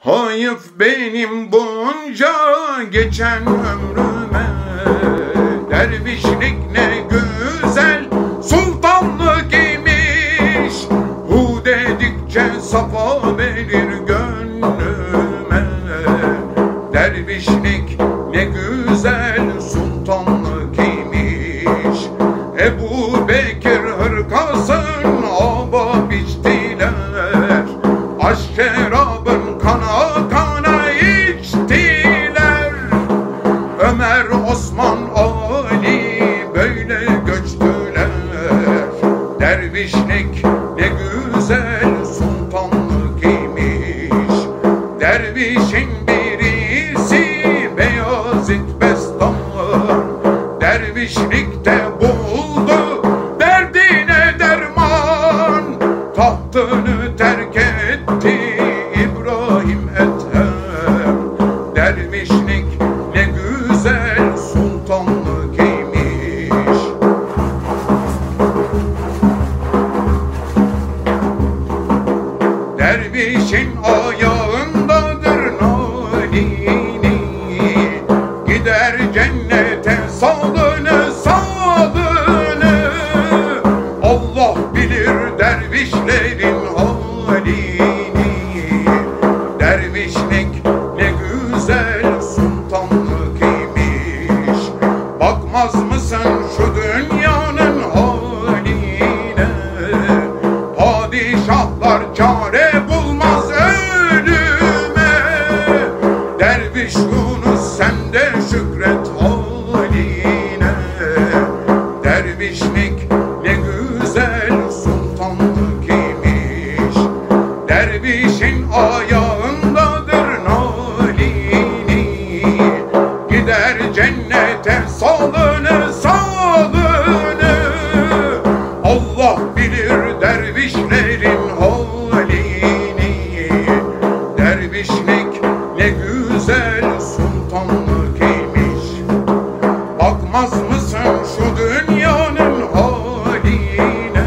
Hayıf benim bunca geçen ömrüme. Dervişlik ne güzel sultanlık imiş Hu dedikçe safa verir gönlüme. Dervişlik ne güzel sultanlık imiş Ebu Bekir hırkasın aba ne güzel sultanlık imiş Dervişin birisi Beyazıt Bestar Dervişlikte buldu derdine derman. Tahtını terk etti İbrahim Ethem. Dervişlik Dervişin ayağındadır nalini. Gider cennete sağlığını sağlığını Allah bilir dervişlerin halini de şükret haline. Dervişlik ne güzel sultanlık imiş Dervişin ayağındadır nalini. Gider cennete salını Bakmaz mısın şu dünyanın haline?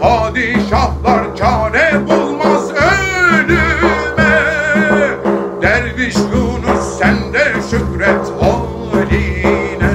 Padişahlar çare bulmaz ölüme. Derviş Yunus sen de şükret haline